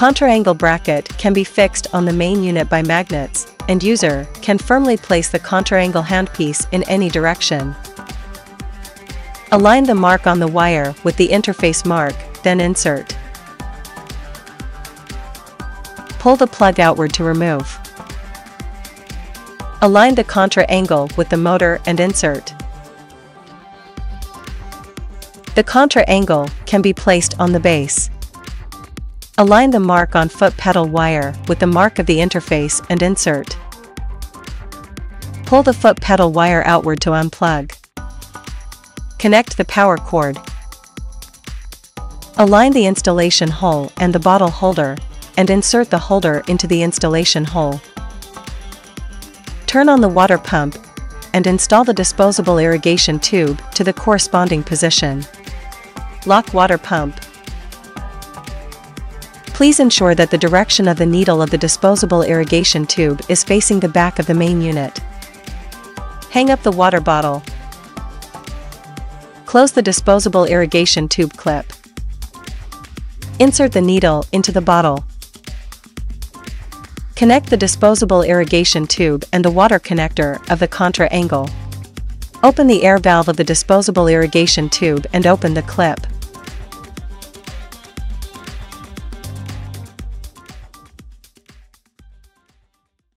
Contra-angle bracket can be fixed on the main unit by magnets, and user can firmly place the contra-angle handpiece in any direction. Align the mark on the wire with the interface mark, then insert. Pull the plug outward to remove. Align the contra angle with the motor and insert. The contra angle can be placed on the base. Align the mark on foot pedal wire with the mark of the interface and insert. Pull the foot pedal wire outward to unplug. Connect the power cord. Align the installation hole and the bottle holder, and insert the holder into the installation hole. Turn on the water pump and install the disposable irrigation tube to the corresponding position. Lock water pump. Please ensure that the direction of the needle of the disposable irrigation tube is facing the back of the main unit. Hang up the water bottle. Close the disposable irrigation tube clip. Insert the needle into the bottle. Connect the disposable irrigation tube and the water connector of the contra angle. Open the air valve of the disposable irrigation tube and open the clip.